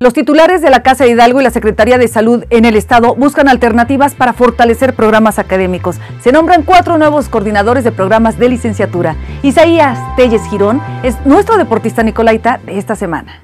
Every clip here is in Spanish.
Los titulares de la Casa Hidalgo y la Secretaría de Salud en el Estado buscan alternativas para fortalecer programas académicos. Se nombran cuatro nuevos coordinadores de programas de licenciatura. Isaías Telles Girón es nuestro deportista Nicolaita de esta semana.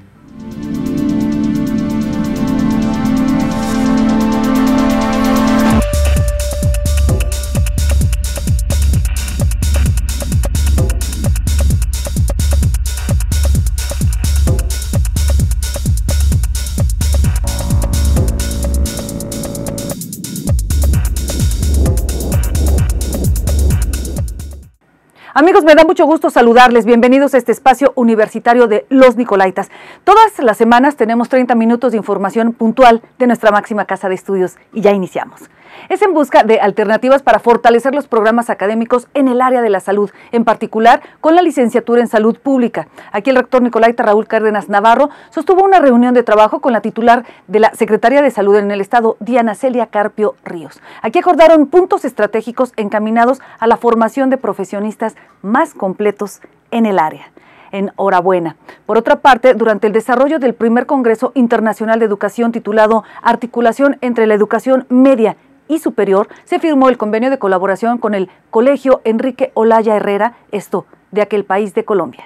Amigos, me da mucho gusto saludarles. Bienvenidos a este espacio universitario de Los Nicolaitas. Todas las semanas tenemos 30 minutos de información puntual de nuestra máxima casa de estudios y ya iniciamos es en busca de alternativas para fortalecer los programas académicos en el área de la salud, en particular con la licenciatura en salud pública. Aquí el rector Nicolaita Raúl Cárdenas Navarro sostuvo una reunión de trabajo con la titular de la Secretaría de Salud en el Estado, Diana Celia Carpio Ríos. Aquí acordaron puntos estratégicos encaminados a la formación de profesionistas más completos en el área enhorabuena. Por otra parte, durante el desarrollo del primer Congreso Internacional de Educación titulado Articulación entre la Educación Media y superior, se firmó el convenio de colaboración con el Colegio Enrique Olaya Herrera, esto de aquel país de Colombia.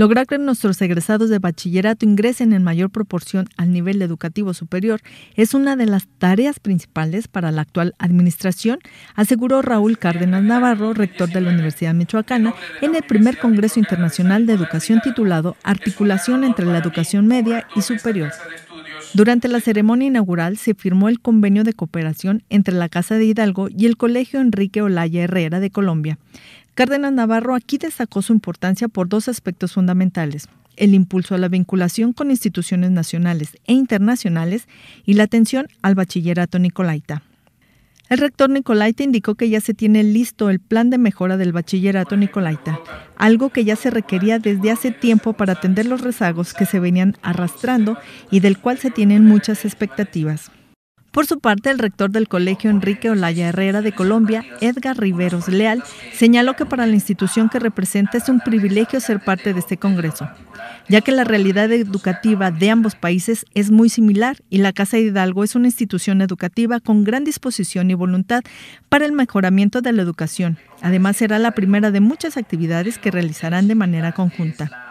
Lograr que nuestros egresados de bachillerato ingresen en mayor proporción al nivel educativo superior es una de las tareas principales para la actual administración, aseguró Raúl Cárdenas Navarro, rector de la Universidad Michoacana, en el primer Congreso Internacional de Educación titulado Articulación entre la Educación Media y Superior. Durante la ceremonia inaugural se firmó el convenio de cooperación entre la Casa de Hidalgo y el Colegio Enrique Olaya Herrera de Colombia. Cárdenas Navarro aquí destacó su importancia por dos aspectos fundamentales el impulso a la vinculación con instituciones nacionales e internacionales y la atención al bachillerato Nicolaita. El rector Nicolaita indicó que ya se tiene listo el plan de mejora del bachillerato Nicolaita, algo que ya se requería desde hace tiempo para atender los rezagos que se venían arrastrando y del cual se tienen muchas expectativas. Por su parte, el rector del Colegio Enrique Olaya Herrera de Colombia, Edgar Riveros Leal, señaló que para la institución que representa es un privilegio ser parte de este Congreso ya que la realidad educativa de ambos países es muy similar y la Casa de Hidalgo es una institución educativa con gran disposición y voluntad para el mejoramiento de la educación. Además, será la primera de muchas actividades que realizarán de manera conjunta.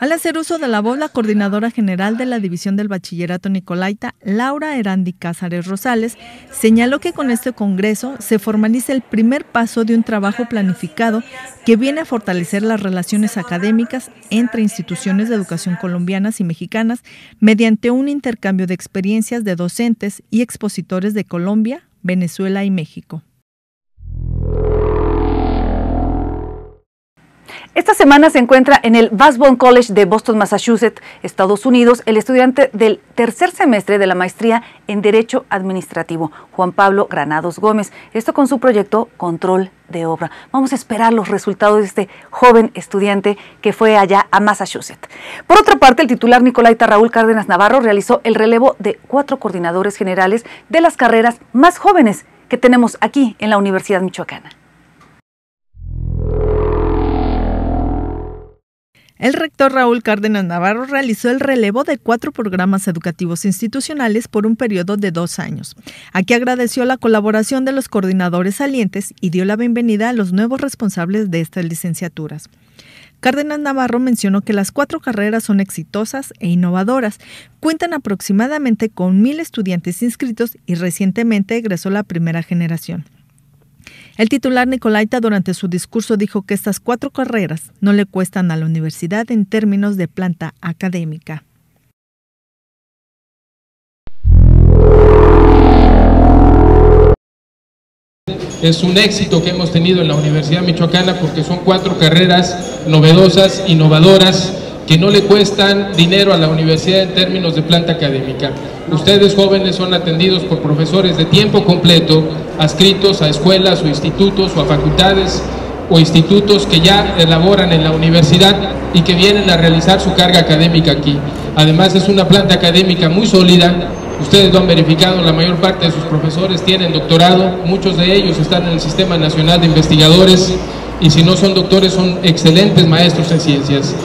Al hacer uso de la voz, la coordinadora general de la División del Bachillerato Nicolaita, Laura Erandi Cázares Rosales, señaló que con este Congreso se formaliza el primer paso de un trabajo planificado que viene a fortalecer las relaciones académicas entre instituciones de educación colombianas y mexicanas mediante un intercambio de experiencias de docentes y expositores de Colombia, Venezuela y México. Esta semana se encuentra en el Basbone College de Boston, Massachusetts, Estados Unidos, el estudiante del tercer semestre de la maestría en Derecho Administrativo, Juan Pablo Granados Gómez. Esto con su proyecto Control de Obra. Vamos a esperar los resultados de este joven estudiante que fue allá a Massachusetts. Por otra parte, el titular Nicolaita Raúl Cárdenas Navarro realizó el relevo de cuatro coordinadores generales de las carreras más jóvenes que tenemos aquí en la Universidad Michoacana. El rector Raúl Cárdenas Navarro realizó el relevo de cuatro programas educativos institucionales por un periodo de dos años. Aquí agradeció la colaboración de los coordinadores salientes y dio la bienvenida a los nuevos responsables de estas licenciaturas. Cárdenas Navarro mencionó que las cuatro carreras son exitosas e innovadoras, cuentan aproximadamente con mil estudiantes inscritos y recientemente egresó la primera generación. El titular Nicolaita durante su discurso dijo que estas cuatro carreras no le cuestan a la universidad en términos de planta académica. Es un éxito que hemos tenido en la Universidad Michoacana porque son cuatro carreras novedosas, innovadoras, que no le cuestan dinero a la universidad en términos de planta académica. Ustedes jóvenes son atendidos por profesores de tiempo completo, adscritos a escuelas o institutos o a facultades o institutos que ya elaboran en la universidad y que vienen a realizar su carga académica aquí. Además es una planta académica muy sólida, ustedes lo han verificado, la mayor parte de sus profesores tienen doctorado, muchos de ellos están en el Sistema Nacional de Investigadores y si no son doctores son excelentes maestros en ciencias.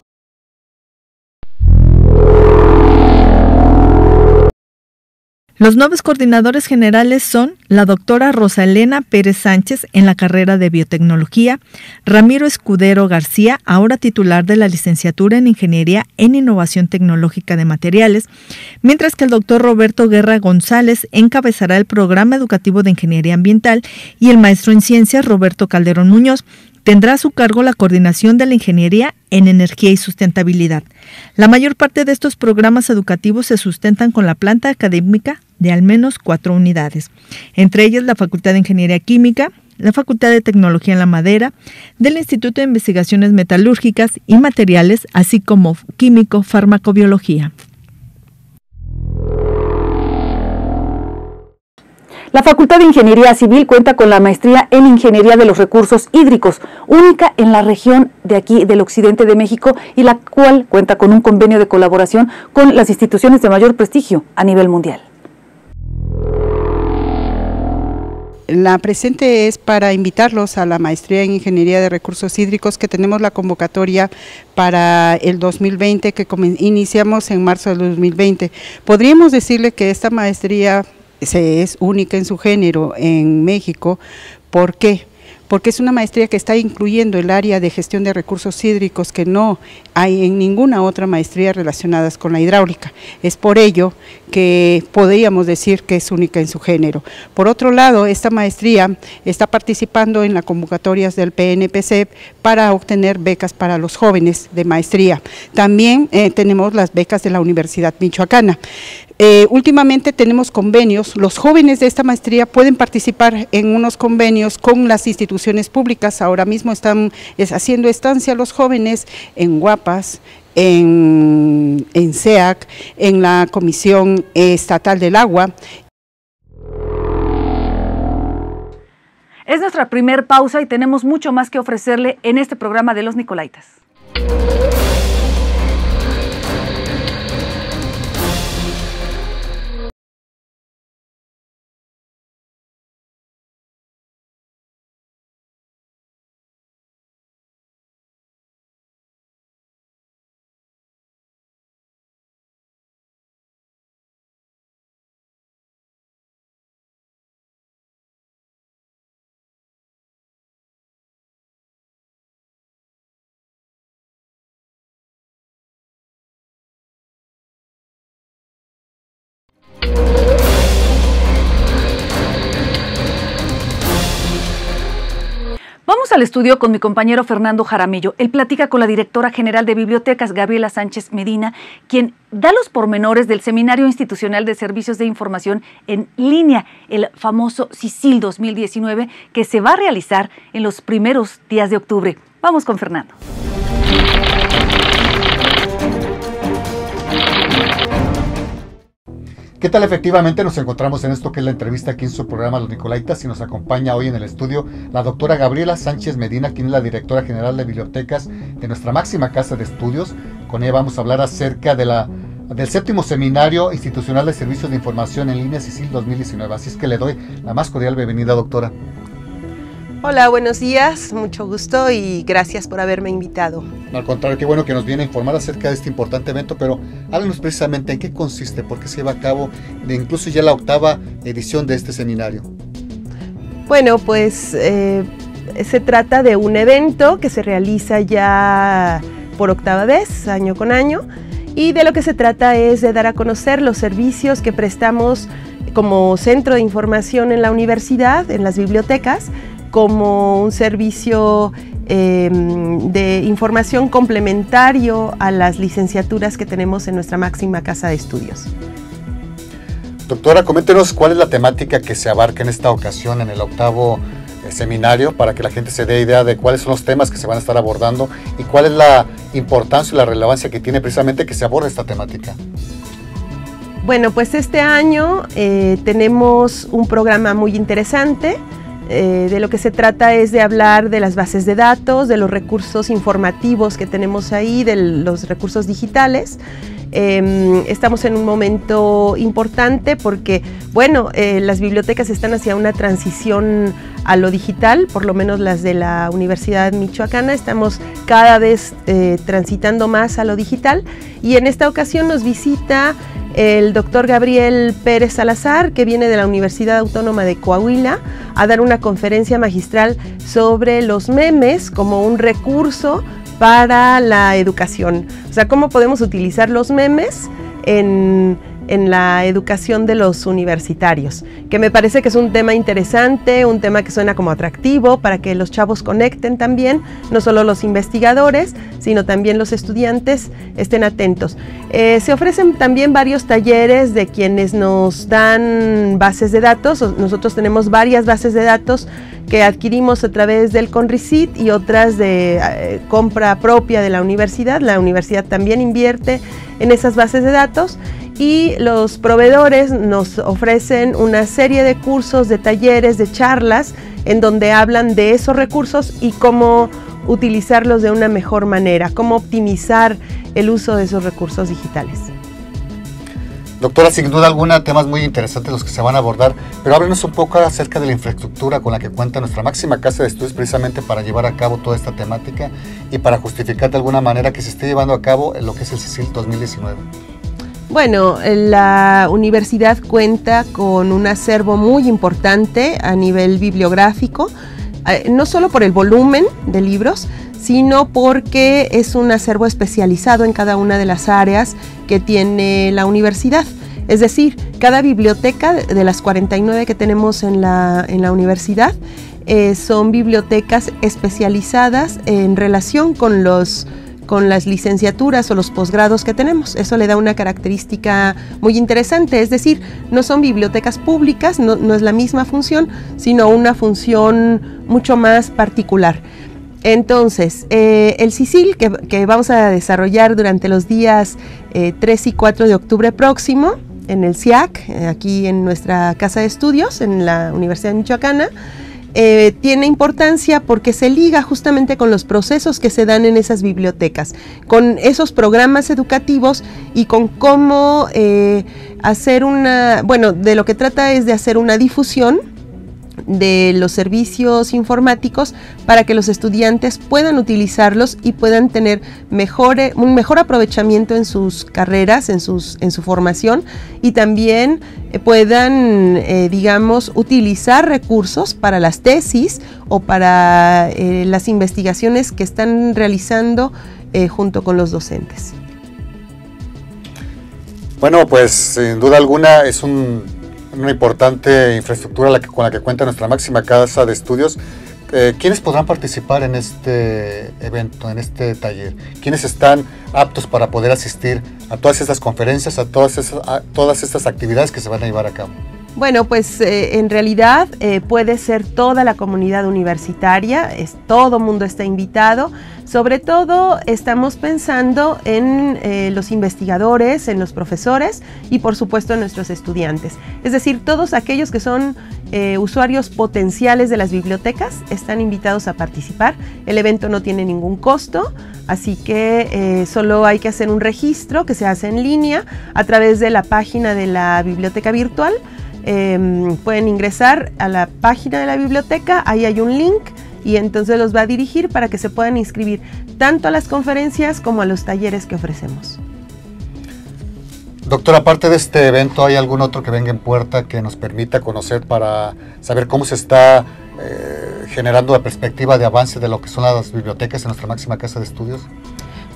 Los nuevos coordinadores generales son la doctora Rosa Elena Pérez Sánchez en la carrera de biotecnología, Ramiro Escudero García, ahora titular de la licenciatura en Ingeniería en Innovación Tecnológica de Materiales, mientras que el doctor Roberto Guerra González encabezará el programa educativo de Ingeniería Ambiental y el maestro en Ciencias Roberto Calderón Muñoz tendrá a su cargo la coordinación de la ingeniería en energía y sustentabilidad. La mayor parte de estos programas educativos se sustentan con la planta académica de al menos cuatro unidades, entre ellas la Facultad de Ingeniería Química, la Facultad de Tecnología en la Madera, del Instituto de Investigaciones Metalúrgicas y Materiales, así como Químico Farmacobiología. La Facultad de Ingeniería Civil cuenta con la maestría en Ingeniería de los Recursos Hídricos, única en la región de aquí del occidente de México y la cual cuenta con un convenio de colaboración con las instituciones de mayor prestigio a nivel mundial. La presente es para invitarlos a la maestría en Ingeniería de Recursos Hídricos que tenemos la convocatoria para el 2020 que iniciamos en marzo del 2020. Podríamos decirle que esta maestría es única en su género en México. ¿Por qué? porque es una maestría que está incluyendo el área de gestión de recursos hídricos que no hay en ninguna otra maestría relacionadas con la hidráulica. Es por ello que podríamos decir que es única en su género. Por otro lado, esta maestría está participando en las convocatorias del PNPC para obtener becas para los jóvenes de maestría. También eh, tenemos las becas de la Universidad Michoacana. Eh, últimamente tenemos convenios, los jóvenes de esta maestría pueden participar en unos convenios con las instituciones públicas, ahora mismo están haciendo estancia los jóvenes en Guapas, en, en SEAC, en la Comisión Estatal del Agua. Es nuestra primer pausa y tenemos mucho más que ofrecerle en este programa de los Nicolaitas. Al estudio con mi compañero Fernando Jaramillo. Él platica con la directora general de bibliotecas, Gabriela Sánchez Medina, quien da los pormenores del Seminario Institucional de Servicios de Información en línea, el famoso CICIL 2019, que se va a realizar en los primeros días de octubre. Vamos con Fernando. ¿Qué tal? Efectivamente nos encontramos en esto que es la entrevista aquí en su programa Los Nicolaitas y nos acompaña hoy en el estudio la doctora Gabriela Sánchez Medina, quien es la directora general de bibliotecas de nuestra máxima casa de estudios. Con ella vamos a hablar acerca del séptimo seminario institucional de servicios de información en línea CICIL 2019. Así es que le doy la más cordial bienvenida, doctora. Hola, buenos días, mucho gusto y gracias por haberme invitado. Al contrario, qué bueno que nos viene a informar acerca de este importante evento, pero háblenos precisamente en qué consiste, por qué se lleva a cabo de incluso ya la octava edición de este seminario. Bueno, pues eh, se trata de un evento que se realiza ya por octava vez, año con año, y de lo que se trata es de dar a conocer los servicios que prestamos como centro de información en la universidad, en las bibliotecas, como un servicio em, de información complementario a las licenciaturas que tenemos en nuestra máxima casa de estudios. Doctora, coméntenos cuál es la temática que se abarca en esta ocasión en el octavo eh, seminario para que la gente se dé idea de cuáles son los temas que se van a estar abordando y cuál es la importancia y la relevancia que tiene precisamente que se aborde esta temática. Bueno, pues este año eh, tenemos un programa muy interesante eh, de lo que se trata es de hablar de las bases de datos, de los recursos informativos que tenemos ahí, de los recursos digitales. Em, estamos en un momento importante porque, bueno, eh, las bibliotecas están hacia una transición a lo digital, por lo menos las de la Universidad Michoacana, estamos cada vez eh, transitando más a lo digital. Y en esta ocasión nos visita el doctor Gabriel Pérez Salazar, que viene de la Universidad Autónoma de Coahuila, a dar una conferencia magistral sobre los memes como un recurso para la educación. O sea, cómo podemos utilizar los memes en, la educación de los universitarios, que me parece que es un tema interesante, un tema que suena como atractivo para que los chavos conecten también, no solo los investigadores, sino también los estudiantes estén atentos. Eh, se ofrecen también varios talleres de quienes nos dan bases de datos, nosotros tenemos varias bases de datos que adquirimos a través del CONRICIT y otras de eh, compra propia de la universidad. La universidad también invierte en esas bases de datos y los proveedores nos ofrecen una serie de cursos, de talleres, de charlas en donde hablan de esos recursos y cómo utilizarlos de una mejor manera, cómo optimizar el uso de esos recursos digitales. Doctora, sin duda alguna, temas muy interesantes los que se van a abordar, pero háblenos un poco acerca de la infraestructura con la que cuenta nuestra máxima casa de estudios precisamente para llevar a cabo toda esta temática y para justificar de alguna manera que se esté llevando a cabo lo que es el CICIL 2019. Bueno, la universidad cuenta con un acervo muy importante a nivel bibliográfico, eh, no solo por el volumen de libros, sino porque es un acervo especializado en cada una de las áreas que tiene la universidad. Es decir, cada biblioteca de las 49 que tenemos en la, universidad eh, son bibliotecas especializadas en relación con los con las licenciaturas o los posgrados que tenemos. Eso le da una característica muy interesante, es decir, no son bibliotecas públicas, no, es la misma función, sino una función mucho más particular. Entonces, eh, el CICIL que, vamos a desarrollar durante los días 3 eh, y 4 de octubre próximo en el CIAC, eh, aquí en nuestra casa de estudios, en la Universidad Michoacana, tiene importancia porque se liga justamente con los procesos que se dan en esas bibliotecas, con esos programas educativos y con cómo hacer una, bueno, de lo que trata es de hacer una difusión de los servicios informáticos para que los estudiantes puedan utilizarlos y puedan tener un mejor aprovechamiento en sus carreras, en, sus, en su formación y también eh, puedan, eh, digamos, utilizar recursos para las tesis o para eh, las investigaciones que están realizando junto con los docentes. Bueno, pues sin duda alguna es un una importante infraestructura con la que cuenta nuestra máxima casa de estudios. Eh, ¿Quiénes podrán participar en este evento, en este taller? ¿Quiénes están aptos para poder asistir a todas estas conferencias, a a todas estas actividades que se van a llevar a cabo? Bueno, pues eh, en realidad eh, puede ser toda la comunidad universitaria, es, todo mundo está invitado. Sobre todo estamos pensando en eh, los investigadores, en los profesores y por supuesto en nuestros estudiantes. Es decir, todos aquellos que son usuarios potenciales de las bibliotecas están invitados a participar. El evento no tiene ningún costo, así que solo hay que hacer un registro que se hace en línea a través de la página de la biblioteca virtual. Em, pueden ingresar a la página de la biblioteca, ahí hay un link y entonces los va a dirigir para que se puedan inscribir tanto a las conferencias como a los talleres que ofrecemos. Doctor, aparte de este evento, ¿hay algún otro que venga en puerta que nos permita conocer para saber cómo se está eh, generando la perspectiva de avance de lo que son las bibliotecas en nuestra máxima casa de estudios?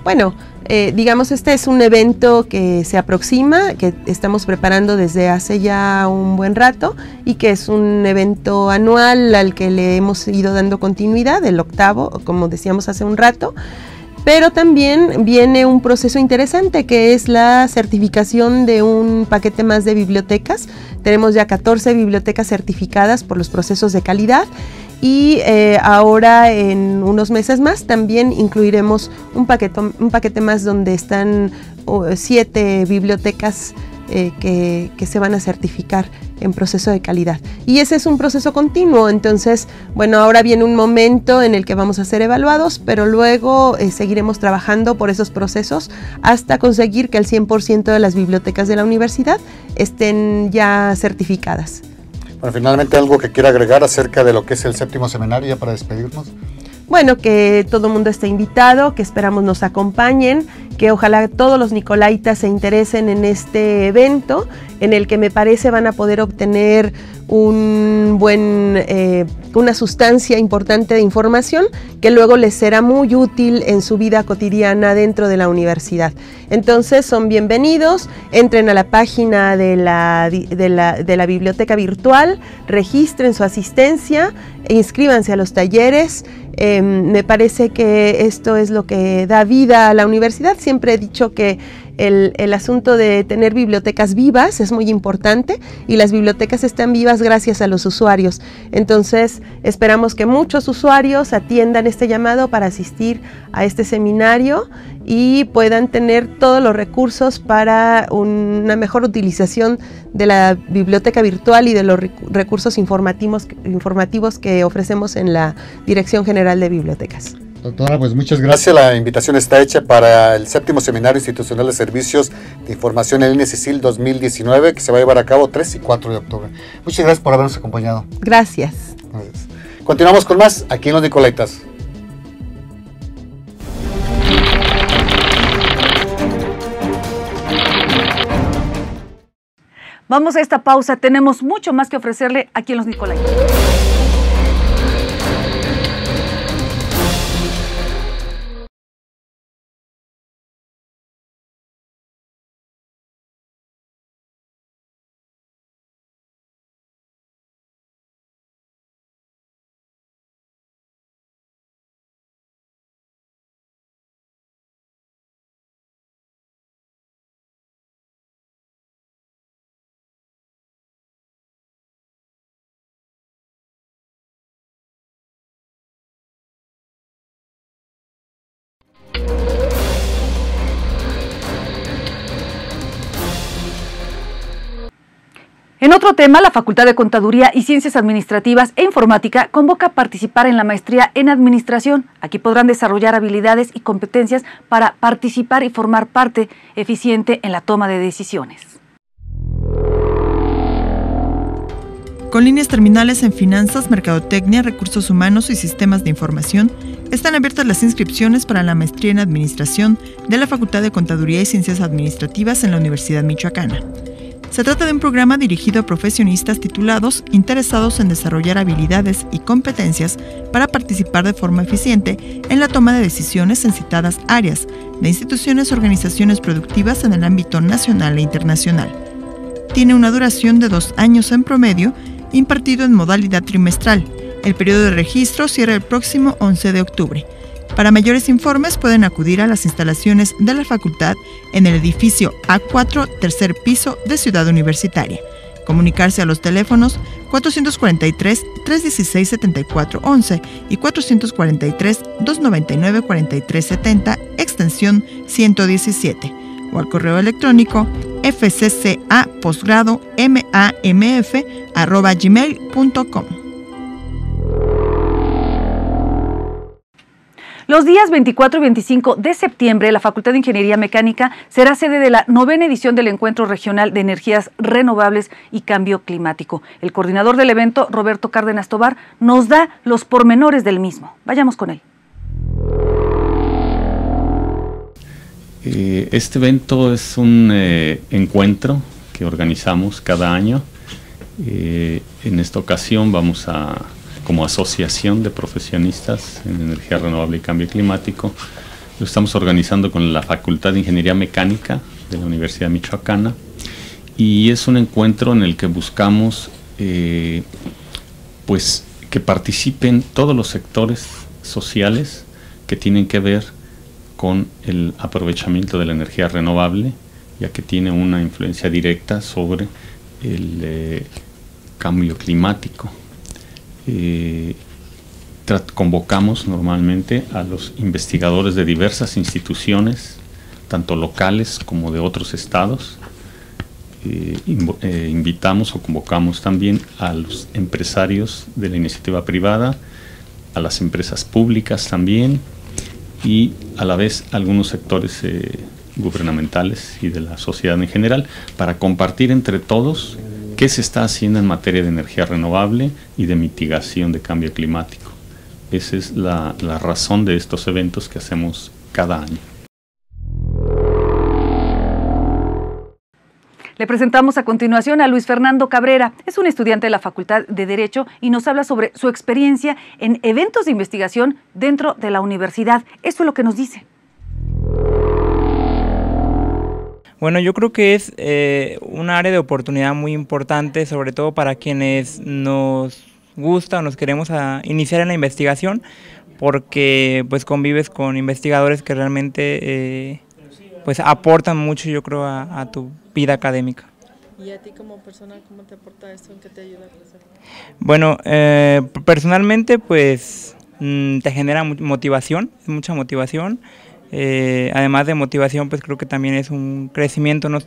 Bueno, eh, digamos, este es un evento que se aproxima, que estamos preparando desde hace ya un buen rato y que es un evento anual al que le hemos ido dando continuidad, el octavo, como decíamos hace un rato. Pero también viene un proceso interesante que es la certificación de un paquete más de bibliotecas. Tenemos ya 14 bibliotecas certificadas por los procesos de calidad y eh, ahora en unos meses más también incluiremos un paquete, un paquete más donde están siete bibliotecas eh, que, que, se van a certificar en proceso de calidad. Y ese es un proceso continuo, entonces, bueno, ahora viene un momento en el que vamos a ser evaluados, pero luego eh, seguiremos trabajando por esos procesos hasta conseguir que el 100% de las bibliotecas de la universidad estén ya certificadas. Bueno, finalmente algo que quiera agregar acerca de lo que es el séptimo seminario ya para despedirnos. Bueno, que todo el mundo esté invitado, que esperamos nos acompañen, que ojalá todos los Nicolaitas se interesen en este evento, en el que me parece van a poder obtener un buen, eh, una sustancia importante de información que luego les será muy útil en su vida cotidiana dentro de la universidad. Entonces son bienvenidos, entren a la página de la, de la, de la biblioteca virtual, registren su asistencia, inscríbanse a los talleres. Em, me parece que esto es lo que da vida a la universidad. Siempre he dicho que el, asunto de tener bibliotecas vivas es muy importante y las bibliotecas están vivas gracias a los usuarios. Entonces, esperamos que muchos usuarios atiendan este llamado para asistir a este seminario y puedan tener todos los recursos para una mejor utilización de la biblioteca virtual y de los recursos informativos que ofrecemos en la Dirección General de Bibliotecas. Doctora, pues muchas gracias. La invitación está hecha para el séptimo Seminario Institucional de Servicios de Información en INECICIL 2019, que se va a llevar a cabo 3 y 4 de octubre. Muchas gracias por habernos acompañado. Gracias. gracias. Continuamos con más aquí en Los Nicolaitas. Vamos a esta pausa. Tenemos mucho más que ofrecerle aquí en Los Nicolaitas. En otro tema, la Facultad de Contaduría y Ciencias Administrativas e Informática convoca a participar en la maestría en Administración. Aquí podrán desarrollar habilidades y competencias para participar y formar parte eficiente en la toma de decisiones. Con líneas terminales en finanzas, mercadotecnia, recursos humanos y sistemas de información, están abiertas las inscripciones para la maestría en Administración de la Facultad de Contaduría y Ciencias Administrativas en la Universidad Michoacana. Se trata de un programa dirigido a profesionistas titulados interesados en desarrollar habilidades y competencias para participar de forma eficiente en la toma de decisiones en citadas áreas de instituciones o organizaciones productivas en el ámbito nacional e internacional. Tiene una duración de dos años en promedio, impartido en modalidad trimestral. El periodo de registro cierra el próximo 11 de octubre. Para mayores informes pueden acudir a las instalaciones de la facultad en el edificio A4, tercer piso de Ciudad Universitaria. Comunicarse a los teléfonos 443-316-7411 y 443-299-4370, extensión 117, o al correo electrónico fcca-posgrado-mamf.gmail.com. Los días 24 y 25 de septiembre, la Facultad de Ingeniería Mecánica será sede de la novena edición del Encuentro Regional de Energías Renovables y Cambio Climático. El coordinador del evento, Roberto Cárdenas Tobar, nos da los pormenores del mismo. Vayamos con él. Eh, este evento es un eh, encuentro que organizamos cada año. Eh, en esta ocasión vamos a como asociación de profesionistas en energía renovable y cambio climático. Lo estamos organizando con la Facultad de Ingeniería Mecánica de la Universidad Michoacana y es un encuentro en el que buscamos eh, pues que participen todos los sectores sociales que tienen que ver con el aprovechamiento de la energía renovable, ya que tiene una influencia directa sobre el eh, cambio climático. Convocamos normalmente a los investigadores de diversas instituciones, tanto locales como de otros estados, eh, invitamos o convocamos también a los empresarios de la iniciativa privada, a las empresas públicas también y a la vez algunos sectores eh, gubernamentales y de la sociedad en general para compartir entre todos qué se está haciendo en materia de energía renovable y de mitigación de cambio climático. Esa es la razón de estos eventos que hacemos cada año. Le presentamos a continuación a Luis Fernando Cabrera. Es un estudiante de la Facultad de Derecho y nos habla sobre su experiencia en eventos de investigación dentro de la universidad. Esto es lo que nos dice. Bueno, yo creo que es eh, un área de oportunidad muy importante, sobre todo para quienes nos gusta o nos queremos iniciar en la investigación, porque pues convives con investigadores que realmente eh, pues aportan mucho, yo creo, a, tu vida académica. ¿Y a ti como persona cómo te aporta esto? ¿En qué te ayuda a crecer? Bueno, eh, personalmente pues mm, te genera motivación, mucha motivación. Eh, además de motivación, pues creo que también es un crecimiento no,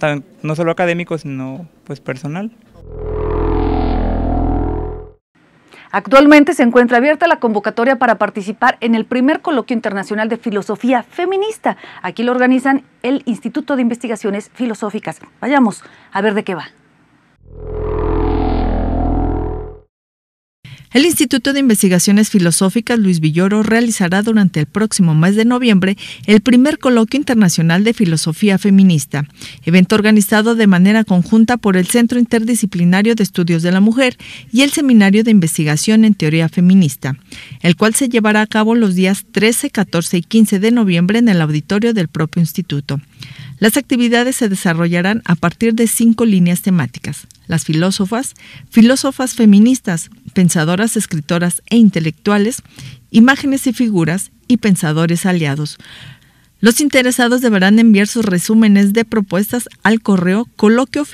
no solo académico, sino pues personal. Actualmente se encuentra abierta la convocatoria para participar en el primer coloquio internacional de filosofía feminista. Aquí lo organizan el Instituto de Investigaciones Filosóficas. Vayamos a ver de qué va. El Instituto de Investigaciones Filosóficas Luis Villoro realizará durante el próximo mes de noviembre el primer coloquio internacional de filosofía feminista, evento organizado de manera conjunta por el Centro Interdisciplinario de Estudios de la Mujer y el Seminario de Investigación en Teoría Feminista, el cual se llevará a cabo los días 13, 14 y 15 de noviembre en el auditorio del propio instituto. Las actividades se desarrollarán a partir de cinco líneas temáticas. Las filósofas, filósofas feministas, pensadoras, escritoras e intelectuales, imágenes y figuras y pensadores aliados. Los interesados deberán enviar sus resúmenes de propuestas al correo coloquio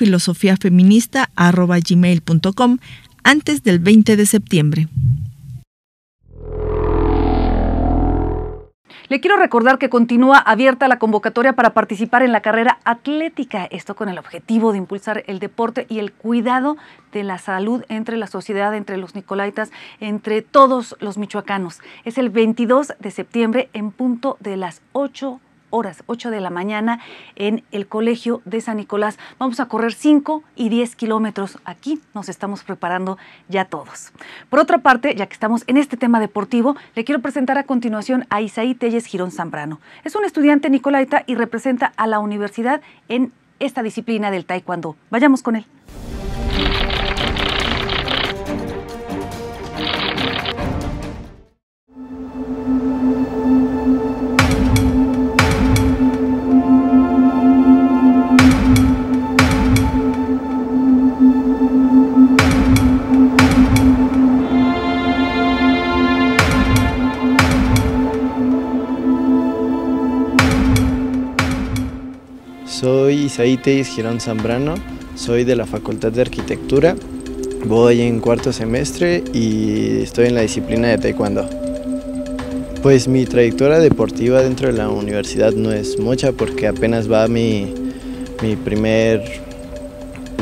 antes del 20 de septiembre. Le quiero recordar que continúa abierta la convocatoria para participar en la carrera atlética, esto con el objetivo de impulsar el deporte y el cuidado de la salud entre la sociedad, entre los nicolaitas, entre todos los michoacanos. Es el 22 de septiembre en punto de las 8 horas, 8 de la mañana, en el Colegio de San Nicolás. Vamos a correr 5 y 10 kilómetros. Aquí nos estamos preparando ya todos. Por otra parte, ya que estamos en este tema deportivo, le quiero presentar a continuación a Isaí Telles Girón Zambrano. Es un estudiante nicolaita y representa a la universidad en esta disciplina del taekwondo. Vayamos con él. Isaí Girón Zambrano, soy de la Facultad de Arquitectura, voy en cuarto semestre y estoy en la disciplina de Taekwondo. Pues mi trayectoria deportiva dentro de la universidad no es mucha porque apenas va mi, mi primer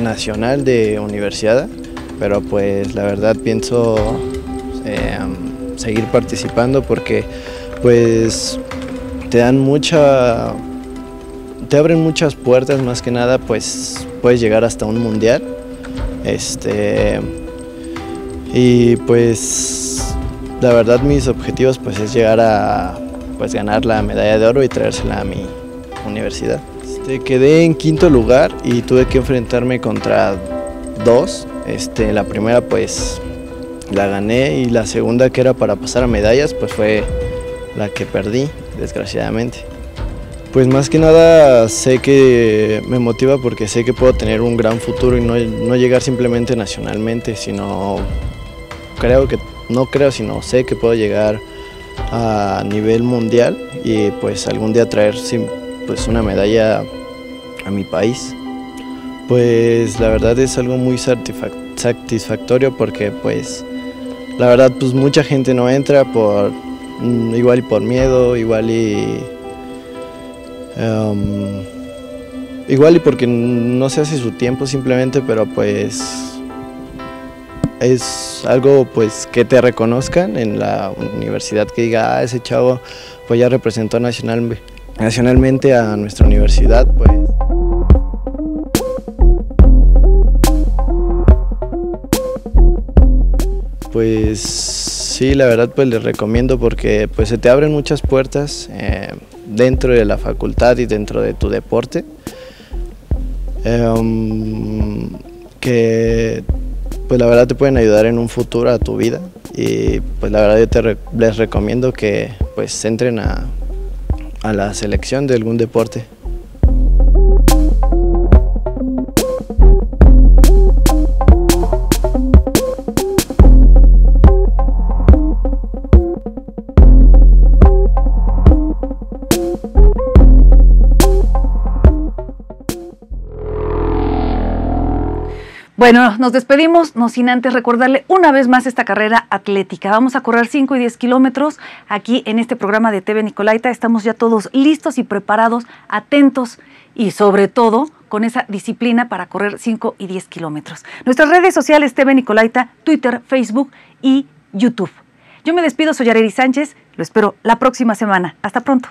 nacional de universidad, pero pues la verdad pienso em, seguir participando porque pues te dan mucha te abren muchas puertas, más que nada, pues puedes llegar hasta un mundial. Este, y pues la verdad mis objetivos pues es llegar a pues ganar la medalla de oro y traérsela a mi universidad. Este, quedé en quinto lugar y tuve que enfrentarme contra dos. Este, la primera pues la gané y la segunda que era para pasar a medallas pues fue la que perdí desgraciadamente. Pues más que nada sé que me motiva porque sé que puedo tener un gran futuro y no, llegar simplemente nacionalmente, sino creo que, no creo, sino sé que puedo llegar a nivel mundial y pues algún día traer pues una medalla a mi país. Pues la verdad es algo muy satisfactorio porque pues la verdad pues mucha gente no entra por mm, igual y por miedo, igual y Em, igual y porque no se hace su tiempo simplemente, pero pues es algo pues que te reconozcan en la universidad, que diga, ah, ese chavo pues ya representó nacional, nacionalmente a nuestra universidad, pues. Pues sí, la verdad pues les recomiendo porque pues se te abren muchas puertas eh, dentro de la facultad y dentro de tu deporte. Em, que pues la verdad te pueden ayudar en un futuro a tu vida y pues la verdad yo te les recomiendo que pues entren a, a la selección de algún deporte. Bueno, nos despedimos, no sin antes recordarle una vez más esta carrera atlética. Vamos a correr 5 y 10 kilómetros aquí en este programa de TV Nicolaita. Estamos ya todos listos y preparados, atentos y sobre todo con esa disciplina para correr 5 y 10 kilómetros. Nuestras redes sociales TV Nicolaita, Twitter, Facebook y YouTube. Yo me despido, soy Areri Sánchez, lo espero la próxima semana. Hasta pronto.